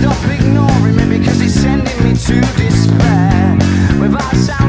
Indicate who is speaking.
Speaker 1: stop ignoring me because it's sending me to despair. Without sound.